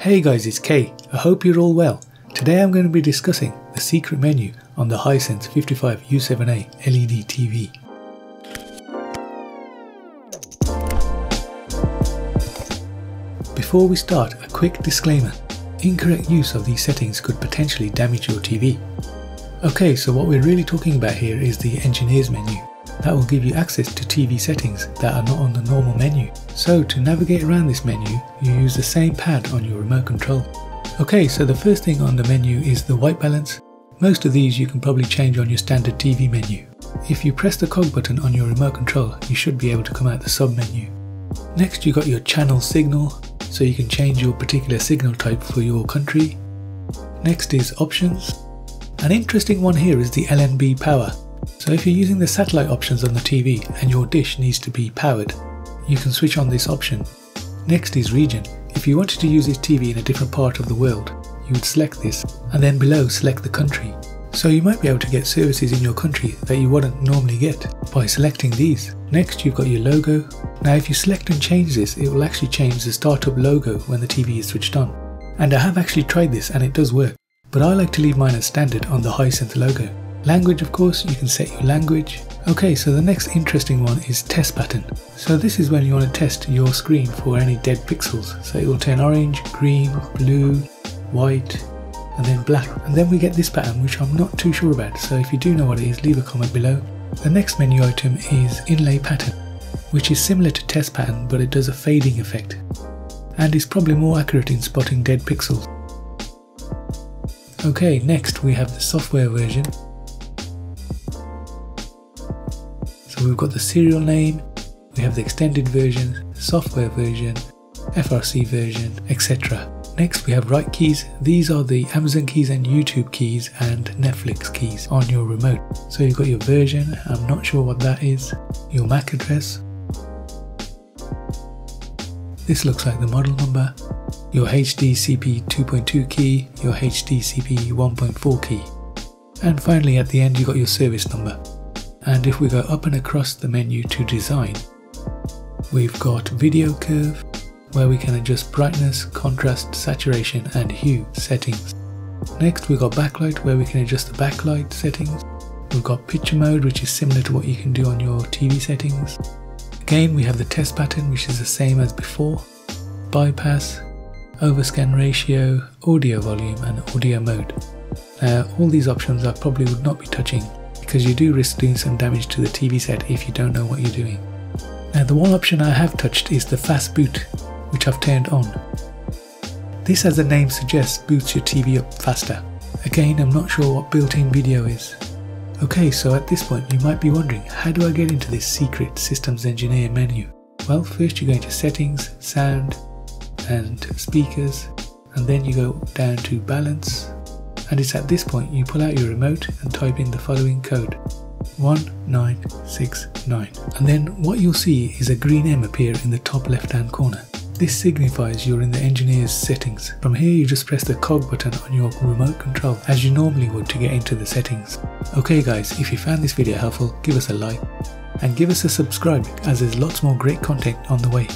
Hey guys, it's Kay. I hope you're all well. Today I'm going to be discussing the secret menu on the Hisense 55U7A LED TV. Before we start, a quick disclaimer. Incorrect use of these settings could potentially damage your TV. Okay, so what we're really talking about here is the engineer's menu. That will give you access to TV settings that are not on the normal menu. So to navigate around this menu, you use the same pad on your remote control. Okay, so the first thing on the menu is the white balance. Most of these you can probably change on your standard TV menu. If you press the cog button on your remote control, you should be able to come out the sub menu. Next you got your channel signal, so you can change your particular signal type for your country. Next is options, an interesting one here is the LNB power. So if you're using the satellite options on the TV and your dish needs to be powered, you can switch on this option. Next is region. If you wanted to use this TV in a different part of the world, you would select this and then below select the country. So you might be able to get services in your country that you wouldn't normally get by selecting these. Next you've got your logo. Now if you select and change this, it will actually change the startup logo when the TV is switched on. And I have actually tried this and it does work but I like to leave mine as standard on the Hisense logo. Language of course, you can set your language. Okay, so the next interesting one is test pattern. So this is when you want to test your screen for any dead pixels. So it will turn orange, green, blue, white, and then black. And then we get this pattern which I'm not too sure about. So if you do know what it is, leave a comment below. The next menu item is inlay pattern, which is similar to test pattern but it does a fading effect and is probably more accurate in spotting dead pixels. Okay, next we have the software version. We've got the serial name, we have the extended version, software version, FRC version, etc. Next we have right keys. These are the Amazon keys and YouTube keys and Netflix keys on your remote. So you've got your version, I'm not sure what that is, your MAC address. This looks like the model number, your HDCP 2.2 key, your HDCP 1.4 key. And finally at the end you got your service number. And if we go up and across the menu to design, we've got video curve, where we can adjust brightness, contrast, saturation and hue settings. Next we've got backlight where we can adjust the backlight settings. We've got picture mode which is similar to what you can do on your TV settings. Again we have the test pattern which is the same as before. Bypass, overscan ratio, audio volume and audio mode. Now all these options I probably would not be touching because you do risk doing some damage to the TV set if you don't know what you're doing. Now the one option I have touched is the fast boot which I've turned on. This as the name suggests boots your TV up faster. Again I'm not sure what built-in video is. Okay so at this point you might be wondering how do I get into this secret systems engineer menu? Well first you go into settings, sound, and speakers and then you go down to balance and it's at this point you pull out your remote and type in the following code 1969 and then what you'll see is a green M appear in the top left hand corner. This signifies you're in the engineer's settings. From here you just press the cog button on your remote control as you normally would to get into the settings. Okay guys, if you found this video helpful, give us a like and give us a subscribe as there's lots more great content on the way.